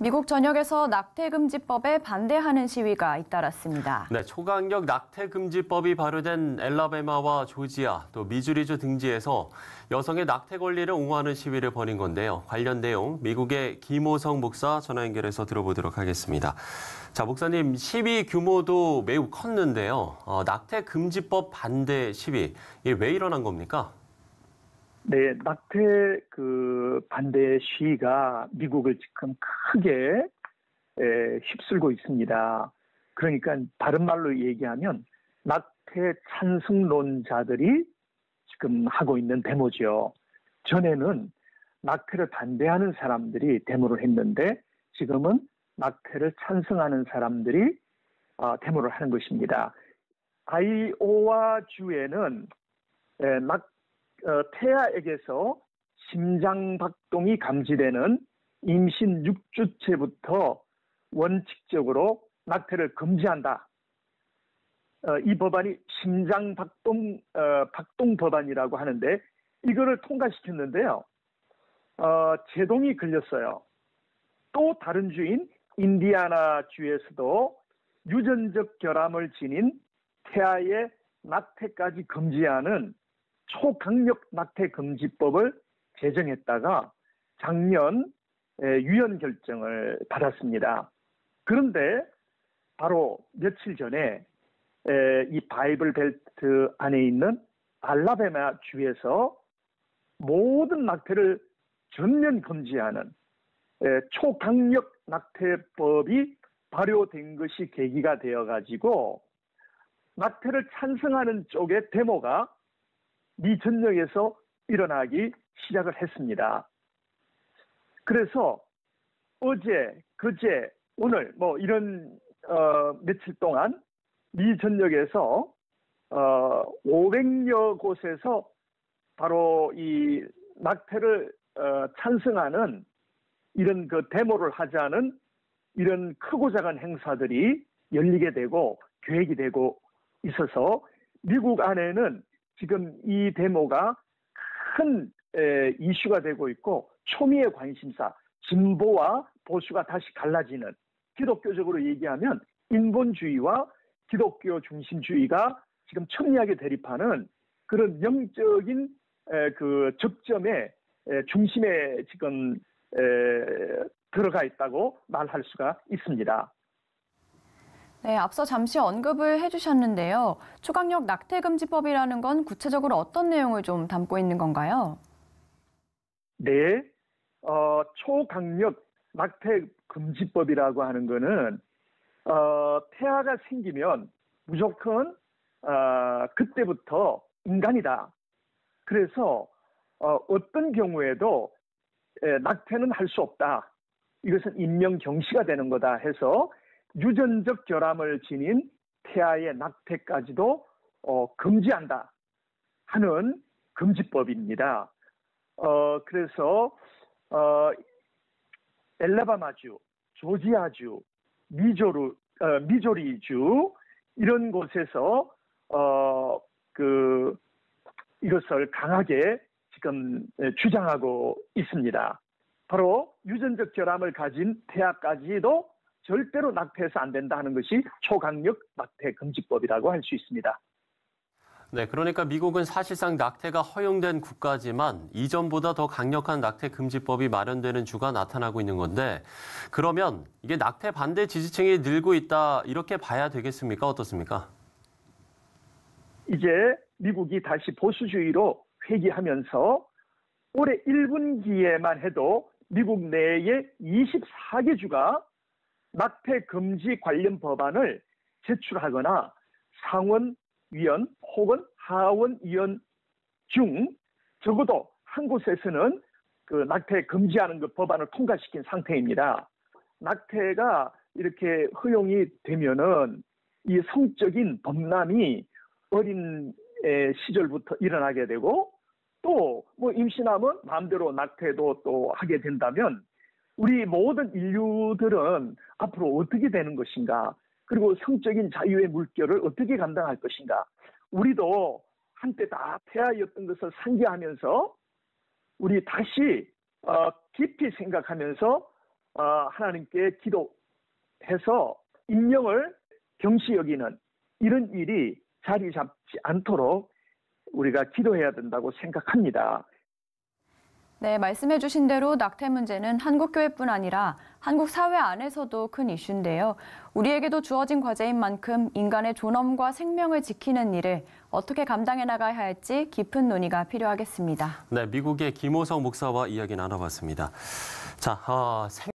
미국 전역에서 낙태금지법에 반대하는 시위가 잇따랐습니다. 네, 초강력 낙태금지법이 발효된 엘라베마와 조지아, 또 미주리주 등지에서 여성의 낙태 권리를 옹호하는 시위를 벌인 건데요. 관련 내용 미국의 김호성 목사 전화 연결해서 들어보도록 하겠습니다. 자, 목사님, 시위 규모도 매우 컸는데요. 어, 낙태금지법 반대 시위, 이게 왜 일어난 겁니까? 네, 낙태 그 반대 시위가 미국을 지금 크게 에, 휩쓸고 있습니다. 그러니까 다른 말로 얘기하면 낙태 찬성론자들이 지금 하고 있는 데모죠. 전에는 낙태를 반대하는 사람들이 데모를 했는데 지금은 낙태를 찬성하는 사람들이 어, 데모를 하는 것입니다. 아이오와 주에는 에, 낙 어, 태아에게서 심장 박동이 감지되는 임신 6주째부터 원칙적으로 낙태를 금지한다. 어, 이 법안이 심장 박동 어, 박동 법안이라고 하는데 이거를 통과시켰는데요. 어, 제동이 걸렸어요. 또 다른 주인 인디아나 주에서도 유전적 결함을 지닌 태아의 낙태까지 금지하는 초강력 낙태 금지법을 제정했다가 작년 유연 결정을 받았습니다. 그런데 바로 며칠 전에 이 바이블 벨트 안에 있는 알라베마 주에서 모든 낙태를 전면 금지하는 초강력 낙태법이 발효된 것이 계기가 되어 가지고 낙태를 찬성하는 쪽의 데모가 미 전역에서 일어나기 시작을 했습니다. 그래서 어제, 그제, 오늘 뭐 이런 어, 며칠 동안 미 전역에서 어, 500여 곳에서 바로 이 낙태를 어, 찬성하는 이런 그 데모를 하자는 이런 크고 작은 행사들이 열리게 되고 계획이 되고 있어서 미국 안에는 지금 이 데모가 큰 에, 이슈가 되고 있고 초미의 관심사, 진보와 보수가 다시 갈라지는 기독교적으로 얘기하면 인본주의와 기독교 중심주의가 지금 첨예하게 대립하는 그런 영적인 에, 그 접점의 에, 중심에 지금 에, 들어가 있다고 말할 수가 있습니다. 네, 앞서 잠시 언급을 해주셨는데요. 초강력 낙태금지법이라는 건 구체적으로 어떤 내용을 좀 담고 있는 건가요? 네, 어, 초강력 낙태금지법이라고 하는 거는 어, 태아가 생기면 무조건 어, 그때부터 인간이다. 그래서 어, 어떤 경우에도 에, 낙태는 할 수 없다. 이것은 인명 경시가 되는 거다 해서 유전적 결함을 지닌 태아의 낙태까지도 어, 금지한다 하는 금지법입니다. 어, 그래서 어, 엘라바마주, 조지아주, 미조루, 어, 미조리주 이런 곳에서 어, 그 이것을 강하게 지금 주장하고 있습니다. 바로 유전적 결함을 가진 태아까지도 절대로 낙태해서 안 된다 하는 것이 초강력 낙태 금지법이라고 할 수 있습니다. 네, 그러니까 미국은 사실상 낙태가 허용된 국가지만 이전보다 더 강력한 낙태 금지법이 마련되는 주가 나타나고 있는 건데 그러면 이게 낙태 반대 지지층이 늘고 있다 이렇게 봐야 되겠습니까? 어떻습니까? 이제 미국이 다시 보수주의로 회귀하면서 올해 1분기에만 해도 미국 내에 24개 주가 낙태 금지 관련 법안을 제출하거나 상원위원 혹은 하원위원 중 적어도 한 곳에서는 그 낙태 금지하는 그 법안을 통과시킨 상태입니다. 낙태가 이렇게 허용이 되면은 이 성적인 범람이 어린 시절부터 일어나게 되고 또 뭐 임신하면 마음대로 낙태도 또 하게 된다면 우리 모든 인류들은 앞으로 어떻게 되는 것인가? 그리고 성적인 자유의 물결을 어떻게 감당할 것인가? 우리도 한때 다 폐하였던 것을 상기하면서 우리 다시 어, 깊이 생각하면서 어, 하나님께 기도해서 임명을 경시 여기는 이런 일이 자리 잡지 않도록 우리가 기도해야 된다고 생각합니다. 네, 말씀해 주신 대로 낙태 문제는 한국 교회뿐 아니라 한국 사회 안에서도 큰 이슈인데요. 우리에게도 주어진 과제인 만큼 인간의 존엄과 생명을 지키는 일을 어떻게 감당해 나가야 할지 깊은 논의가 필요하겠습니다. 네, 미국의 김호성 목사와 이야기 나눠봤습니다. 자, 어, 생...